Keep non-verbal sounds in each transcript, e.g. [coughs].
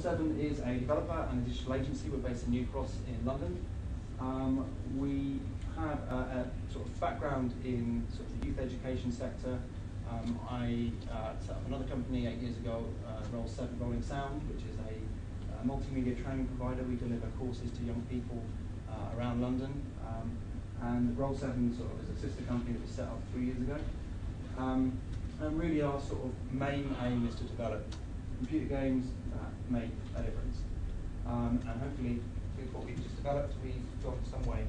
Roll7 is a developer and a digital agency. We're based in New Cross in London. Um, we have a, a, sort of background in sort of the youth education sector. Um, I uh, set up another company eight years ago, uh, Roll7 Rolling Sound, which is a, a, multimedia training provider. We deliver courses to young people uh, around London. Um, and Roll7 sort of is a sister company that was set up three years ago. Um, and really our sort of main aim is to develop computer games that make a difference. Um, and hopefully with what we've just developed, we've got some way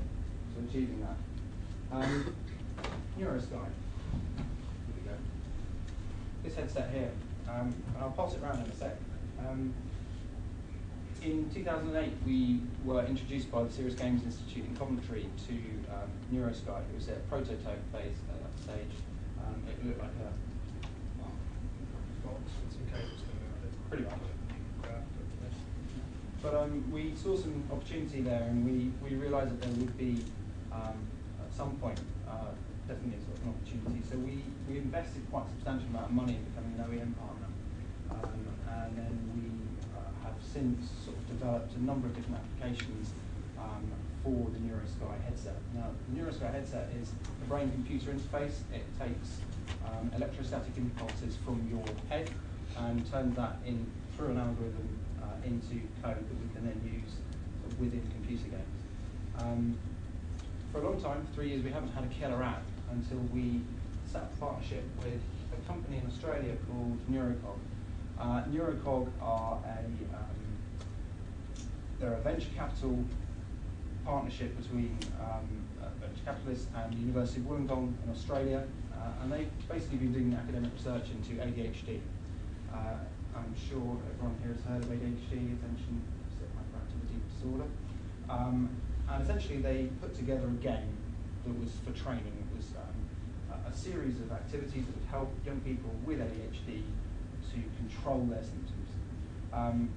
to achieving that. Um, NeuroSky. Here we go. This headset here, um, and I'll pass it around in a sec. Um, in 2008, we were introduced by the Serious Games Institute in Coventry to um, NeuroSky. It was a prototype phase at that stage. Um, it looked like a pretty much. But um, we saw some opportunity there, and we, we realised that there would be um, at some point uh, definitely sort of an opportunity. So we, we invested quite a substantial amount of money in becoming an OEM partner, um, and then we uh, have since sort of developed a number of different applications um, for the NeuroSky headset. Now, the NeuroSky headset is a brain-computer interface. It takes um, electrostatic impulses from your head and turn that in through an algorithm uh, into code that we can then use within computer games. Um, for a long time, for three years, we haven't had a killer app until we set up a partnership with a company in Australia called Neurocog. Uh, Neurocog are a um, they're a venture capital partnership between um, venture capitalists and the University of Wollongong in Australia, uh, and they've basically been doing academic research into ADHD. Uh, I'm sure everyone here has heard of ADHD, attention deficit hyperactivity disorder. Um, and essentially they put together a game that was for training. It was um, a, series of activities that would help young people with ADHD to control their symptoms. Um,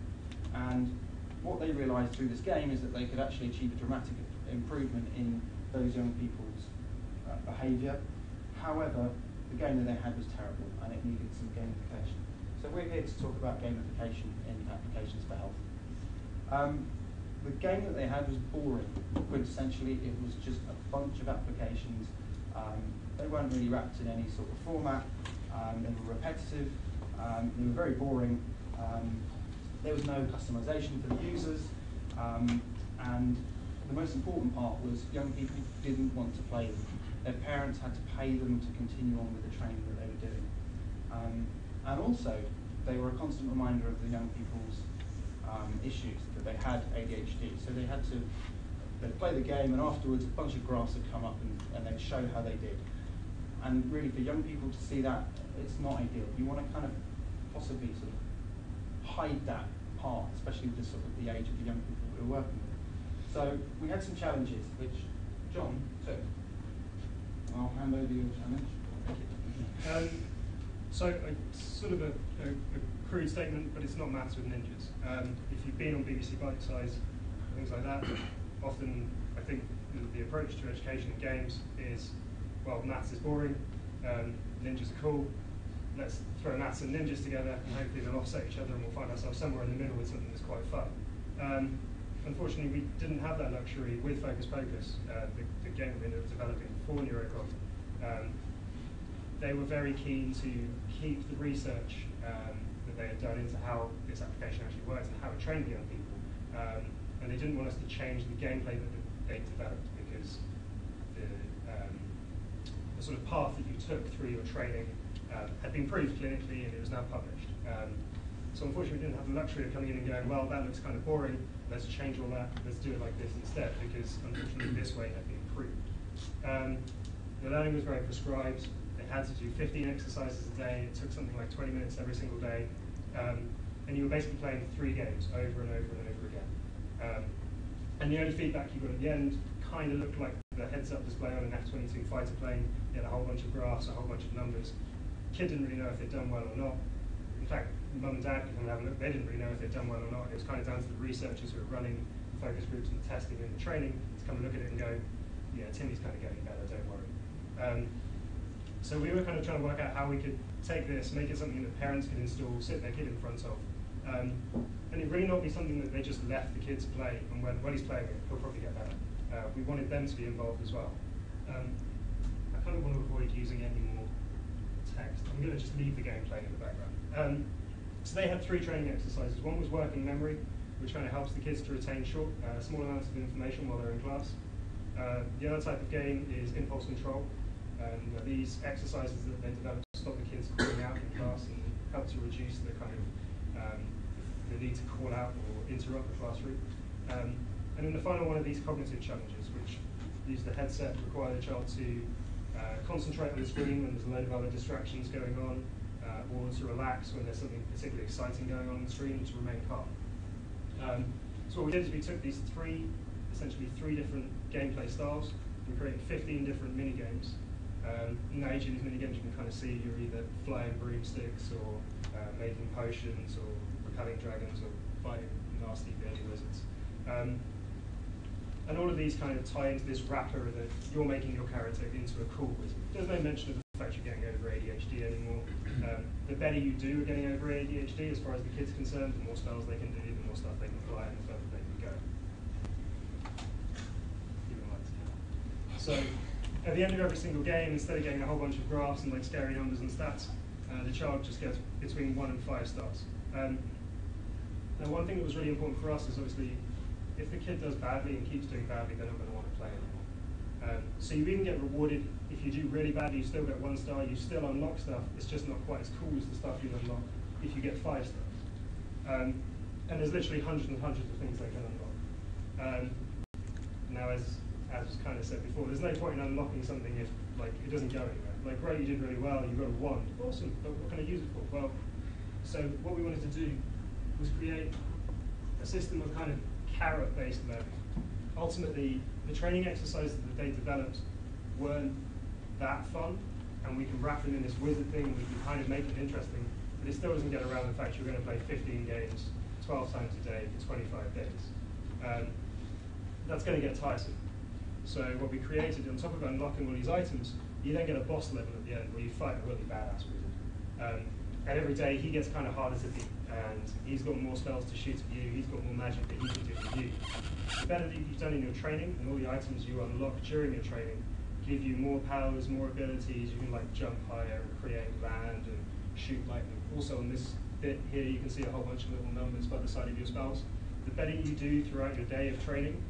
and what they realized through this game is that they could actually achieve a dramatic improvement in those young people's uh, behavior. However, the game that they had was terrible and it needed some gamification. So we're here to talk about gamification in applications for health. Um, the game that they had was boring. Quintessentially, it was just a bunch of applications. Um, they weren't really wrapped in any sort of format. Um, they were repetitive. Um, they were very boring. Um, there was no customization for the users. Um, and the most important part was young people didn't want to play them. Their parents had to pay them to continue on with the training that they were doing. And also, they were a constant reminder of the young people's um, issues, that they had ADHD. So they had to they'd play the game, and afterwards, a bunch of graphs would come up and, and they'd show how they did. And really, for young people to see that, it's not ideal. You want to kind of possibly sort of hide that part, especially with the sort of the age of the young people we were working with. So we had some challenges, which John took. I'll hand over your challenge. Um, so, uh, sort of a, a, a, crude statement, but it's not maths with ninjas. Um, if you've been on BBC Bitesize, and things like that, [coughs] often I think the, approach to education in games is, well, maths is boring, um, ninjas are cool, let's throw maths and ninjas together, and hopefully they'll offset each other, and we'll find ourselves somewhere in the middle with something that's quite fun. Um, unfortunately, we didn't have that luxury with Focus Pocus, uh, the, the, game we ended up developing for Neurocog. Um, they were very keen to keep the research um, that they had done into how this application actually works and how it trained the young people. Um, and they didn't want us to change the gameplay that they developed because the, um, the sort of path that you took through your training um, had been proved clinically and it was now published. Um, so unfortunately, we didn't have the luxury of coming in and going, well, that looks kind of boring. Let's change all that. Let's do it like this instead, because unfortunately, this way had been proved. Um, the learning was very prescribed had to do 15 exercises a day. It took something like 20 minutes every single day. Um, and you were basically playing three games over and over and over again. Um, and the only feedback you got at the end kind of looked like the heads-up display on an F-22 fighter plane. You had a whole bunch of graphs, a whole bunch of numbers. Kid didn't really know if they'd done well or not. In fact, mum and dad could come and have a look. They didn't really know if they'd done well or not. It was kind of down to the researchers who were running the focus groups and the testing and the training to come and look at it and go, yeah, Timmy's kind of getting better, don't worry. Um, so we were kind of trying to work out how we could take this, make it something that parents could install, sit their kid in front of, Um, and it really not be something that they just left the kid to play, and when, when he's playing it, he'll probably get better. Uh, we wanted them to be involved as well. Um, I kind of want to avoid using any more text. I'm going to just leave the game playing in the background. Um, so they had three training exercises. One was working memory, which kind of helps the kids to retain short, uh, small amounts of information while they're in class. Uh, the other type of game is impulse control. And uh, these exercises that they develop stop the kids calling out in class and help to reduce the kind of um, the need to call out or interrupt the classroom. Um, and then the final one of these cognitive challenges, which use the headset, require the child to uh, concentrate on the screen when there's a load of other distractions going on, uh, or to relax when there's something particularly exciting going on on the screen, and to remain calm. Um, so what we did is we took these three, essentially three different gameplay styles. We created 15 different mini games. Um, these mini games you can kind of see you're either flying broomsticks or uh, making potions or repelling dragons or fighting nasty bearded wizards. Um, and all of these kind of tie into this wrapper that you're making your character into a cool wizard. There's no mention of the fact you're getting over ADHD anymore. Um, the better you do at getting over ADHD, as far as the kid's concerned, the more spells they can do, the more stuff they can fly, and the further they can go. So at the end of every single game, instead of getting a whole bunch of graphs and like scary numbers and stats, uh, the child just gets between one and five stars. Um, now, one thing that was really important for us is obviously if the kid does badly and keeps doing badly, they're not going to want to play anymore. Um, so you even get rewarded if you do really badly. You still get one star. You still unlock stuff. It's just not quite as cool as the stuff you unlock if you get five stars. Um, and there's literally hundreds and hundreds of things they can unlock. Um, now, as as kind of said before, there's no point in unlocking something if like it doesn't go anywhere. Like, great, you did really well. You got a wand. Awesome. But what can I use it for? Well, so what we wanted to do was create a system of kind of carrot-based learning. Ultimately, the training exercises that they developed weren't that fun, and we can wrap them in this wizard thing, we can kind of make it interesting, but it still doesn't get around the fact you're going to play 15 games 12 times a day for 25 days. Um, that's going to get tiresome. So what we created, on top of unlocking all these items, you then get a boss level at the end where you fight a really badass wizard. Um, and every day he gets kind of harder to beat, and he's got more spells to shoot at you, he's got more magic that he can do with you. The better that you've done in your training, and all the items you unlock during your training give you more powers, more abilities, you can like jump higher and create land and shoot lightning. Also on this bit here you can see a whole bunch of little numbers by the side of your spells. The better you do throughout your day of training,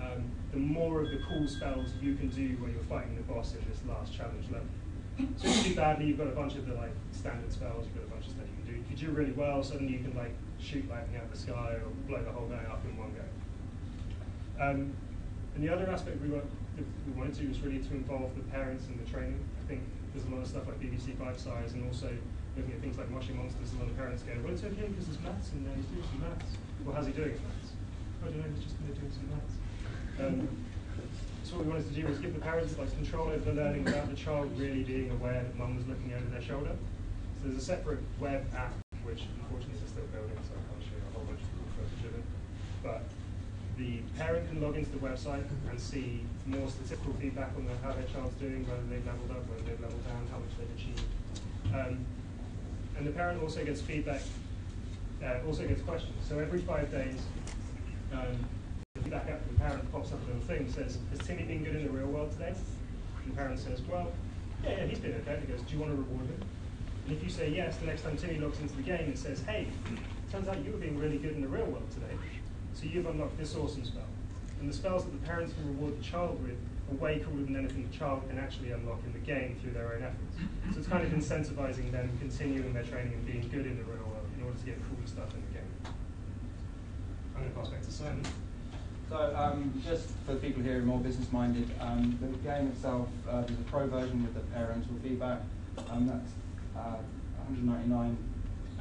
um, the more of the cool spells you can do when you're fighting the boss in this last challenge level. So if you do badly, you've got a bunch of the like standard spells, you've got a bunch of stuff you can do. If you do really well, suddenly you can like shoot lightning out of the sky or blow the whole guy up in one go. Um, and the other aspect we, were, we wanted to was really to involve the parents in the training. I think there's a lot of stuff like BBC Bitesize and also looking at things like Moshi Monsters, a lot of parents go, well, it's okay because there's maths and uh, he's doing some maths. Well, how's he doing maths? I don't know, he's just going doing some maths. Um, so what we wanted to do was give the parents like control over the learning without the child really being aware that mum was looking over their shoulder. So there's a separate web app, which unfortunately is still building, so I can't show you a whole bunch of cool footage of it. But the parent can log into the website and see more statistical feedback on the, how their child's doing, whether they've leveled up, whether they've leveled down, how much they've achieved. Um, and the parent also gets feedback, uh, also gets questions. So every five days, um, back up and the parent pops up a little thing says, has Timmy been good in the real world today? And the parent says, well, yeah, yeah, he's been okay. And he goes, do you want to reward him? And if you say yes, the next time Timmy logs into the game, it says, hey, turns out you were being really good in the real world today. So you've unlocked this awesome spell. And the spells that the parents can reward the child with are way cooler than anything the child can actually unlock in the game through their own efforts. So it's kind of incentivizing them continuing their training and being good in the real world in order to get cool stuff in the game. I'm going to pass back to Simon. So um, just for people here who are more business-minded, um, the game itself, uh, there's a pro version with the parental feedback. Um, that's uh, 199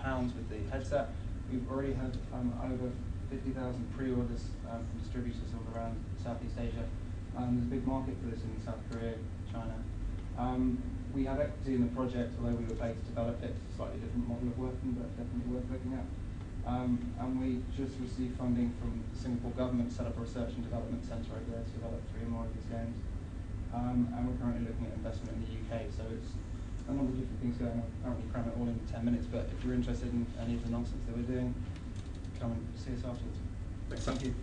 pounds with the headset. We've already had um, over 50,000 pre-orders um, from distributors all around Southeast Asia. Um, there's a big market for this in South Korea, China. we have equity in the project, although we were paid to develop it. It's a slightly different model of working, but definitely worth looking at. Um, and we just received funding from the Singapore government to set up a research and development centre over there to develop three more of these games. Um, and we're currently looking at investment in the UK. So it's a number of different things going on. I won't cram it all in ten minutes, but if you're interested in any of the nonsense that we're doing, come and see us afterwards. Thanks. Thank you.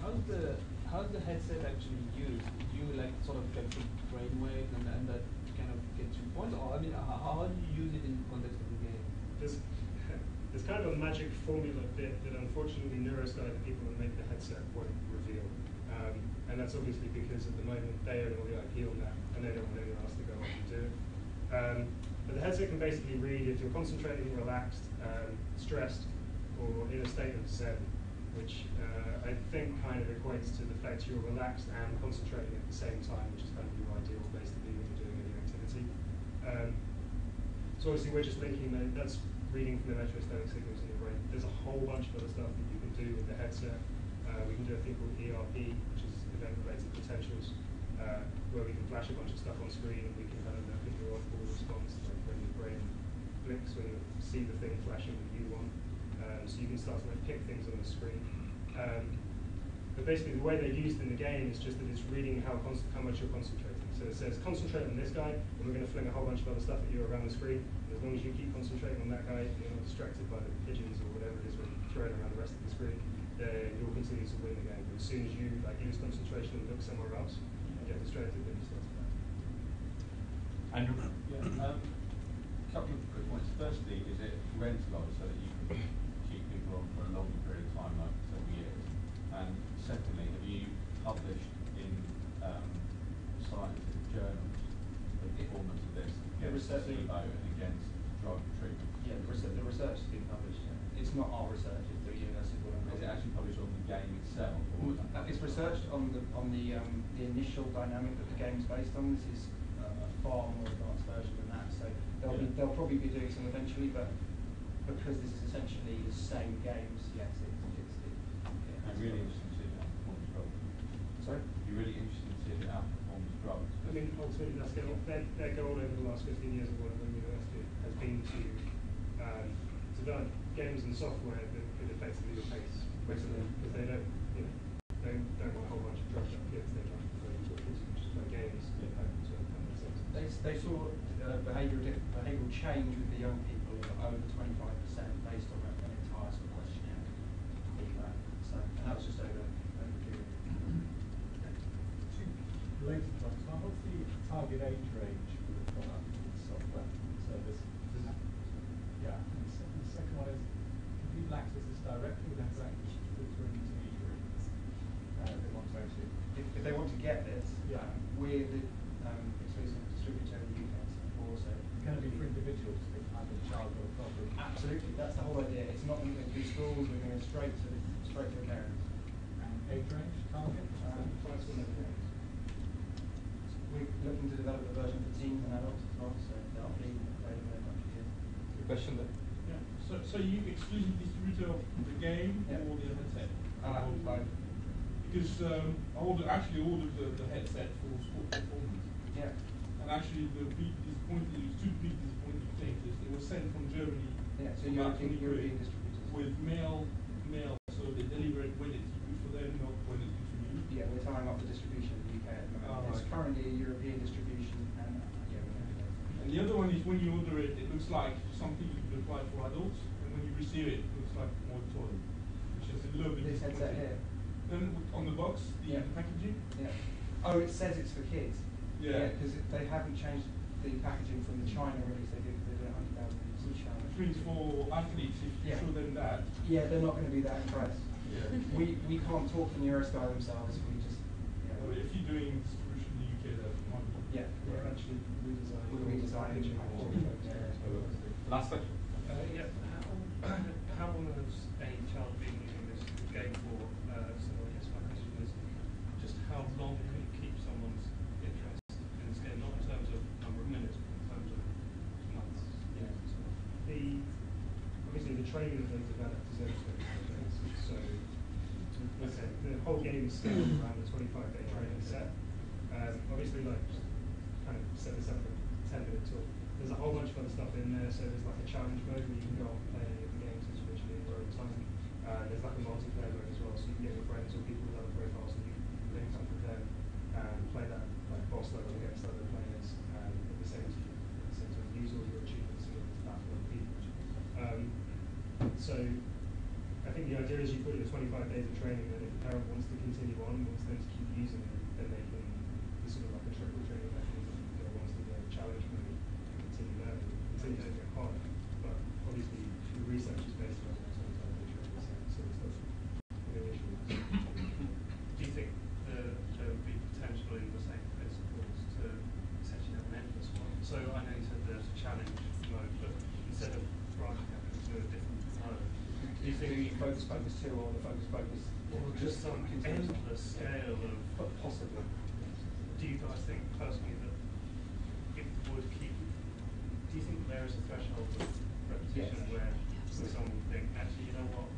How's the how's the headset actually used? Do you like sort of capture brainwaves and, and that you points? Or I mean, how, how do you use it in the context of the game? There's, [laughs] there's kind of a magic formula bit that unfortunately Neurosky, the people that make the headset, won't reveal. Um, and that's obviously because at the moment they own all the IP on that and they don't want anyone else to go off and do it. Um, but the headset can basically read if you're concentrating, relaxed, um, stressed, or in a state of zen, which uh, I think kind of equates to the fact you're relaxed and concentrating at the same time, which is kind of your ideal place to be when you're doing any activity. Um, so obviously we're just linking that, that's reading from the electrostatic signals in your brain. There's a whole bunch of other stuff that you can do with the headset. Uh, we can do a thing called ERP, which is event-related potentials, uh, where we can flash a bunch of stuff on screen and we can kind of look at your response, like when your brain blinks when you see the thing flashing that you want. Um, so you can start to like, pick things on the screen. Um, but basically, the way they're used in the game is just that it's reading how how much you're concentrating. So it says concentrate on this guy, and we're going to fling a whole bunch of other stuff at you around the screen. And as long as you keep concentrating on that guy, and you're not distracted by the pigeons or whatever it is we're throwing around the rest of the screen, then you'll continue to win the game. But as soon as you like lose concentration and look somewhere else, and get distracted, then you start to play. Andrew? Yeah, um, couple of quick points. Firstly, is it rentalised so that you can keep people on for a longer period of time, like several years? And secondly, have you published in um, scientific journals the performance of this The against research- placebo and against drug treatment? Yeah, the research, the research has been published. yeah. It's not our research; it's the University of Wollongong. Is it actually published on the game itself? Or is it It's researched on the on the um, the initial dynamic that the game's based on. This is uh, a far more advanced version than that. So they'll be, they'll probably be doing some eventually, but because this is essentially the same games, yes, it's it's. It, it I'm really interested to see how it performs drugs. Sorry. You're really interested to see how it performs drugs. I mean, ultimately, that's their, their goal over the last 15 years of Wollongong University has been to um, develop games and software that could effectively replace Whistler, because they don't, you know, they don't want a whole bunch of drugged up kids. They want just play games that. They, they saw uh, behavioural behavioural change with the young people of over twenty five percent based on an an entire sort of questionnaire feedback. So and that was just over over a period. Two related ones. One, what's target age range for the product and the software service? Does it- Yeah, and the second, the second one is, can people access this directly or they have to access it through an intermediary? Uh, if they want to actually. If, if they want to get this, Yeah. um, we're the um, exclusive distributor in the UK and Singapore, so Can it be for individuals, if I'm a child got a problem? Absolutely, that's the whole idea. It's not going to be schools. We're going straight to straight to the parents. And age range, target? Um, Price will never change. We're looking to develop a version for teens and adults as well, so that'll be available in a couple of years. The question that Yeah, so, so you exclusive distributor of the game Yeah. or the headset? Uh, both. Because, um, I ordered, actually ordered the, the headset for sport performance. Yeah. And actually the big disappointing, it was two big disappointing things, is it was sent from Germany. Yeah, so from European- Anthony Gray European distributors. With mail, mail, so they deliver it when it's good for them, not when it's good for you. Yeah, we're tying up the distribution in the UK at the moment. Oh, it's right. Currently a European distribution, and uh, yeah, to And the other one is when you order it, it looks like something you could apply for adults, and when you receive it, it looks like more toy, which is a little bit This headset disappointing. here? Then on the box, the Yeah. packaging, Yeah. Oh, it says it's for kids. Yeah. because they haven't changed the packaging from the China release they did. They did a hundred thousand each China. which means for athletes, if you Yeah. show them that, Yeah, they're not going to be that impressed. Yeah. We we can't talk for Neurosky themselves. We just yeah. or if you're doing distribution in the UK, that might be. Yeah. We're actually redesigning. We're redesigning packaging all for- of it, yeah. Last question. Uh, yeah, how, how long has a child been using this game for? Uh, so I guess my question is just how long can it keep someone's interest in this game, not in terms of number of minutes, but in terms of months, years, and. The, obviously the training that they developed is over twenty-five days, so, okay, the whole game is scaled around a twenty-five day training set. Um, obviously like, just kind of set this up for. There's a whole bunch of other stuff in there, so there's like a challenge mode where you can go and play the games individually or over time. Uh, there's like a multiplayer mode as well, so you can get your friends or people with other profiles and you can link up with them and play that like boss level against other players and at the same time, at the same time use all your achievements in to battle other people. Um, so I think the idea is you put in the 25 days of training, and if a parent wants to continue on, wants them to keep using it, then they can. Sort of like a triple training mechanism. If they wants to go challenge mode, and continue learning, continue to get harder. But obviously, the research is based on that 25 day training, so, so it's not an issue. Do you think the, there would be potentially the same principles to essentially have an endless one? So I know you said there's a challenge mode, but instead of branching out into a different mode, do you think you focus or the focus focus? or just some endless scale of But possibly. do you guys think personally that it would keep do you think there is a threshold of repetition Yes. where where someone would think, actually you know what,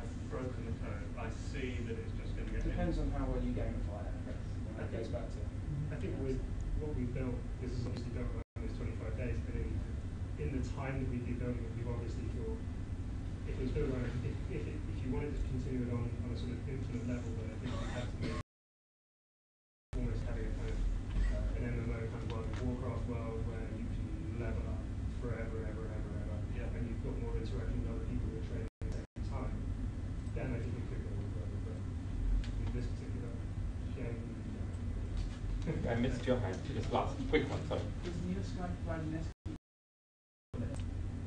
I've broken the code, I see that it's just gonna get Depends on how well you gamify it, I that goes back to. I think with what we've built, this is obviously built around those 25 days, but in, in the time that we've been building it, we've obviously thought, if it was built around, if, if, it, if you wanted to continue it on, on a sort of infinite level, then I think you'd have to make almost having a kind of uh, an MMO kind of World of Warcraft world where you can level up forever, ever, ever, ever, Yeah. and you've got more interaction with other people who are training at the same time, then I think it could go on further, but with this particular game, I missed your hand. Just last quick one, sorry. Does NeuroSky provide an SP?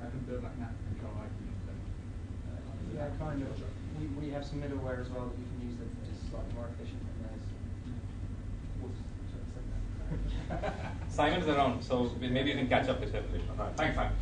I can build like an app control icon and then. uh, Yeah, kind of. We, we have some middleware as well that you can use that is slightly more efficient than that. [laughs] Simon's around, so maybe you can catch up with him later. All right, thanks, Simon.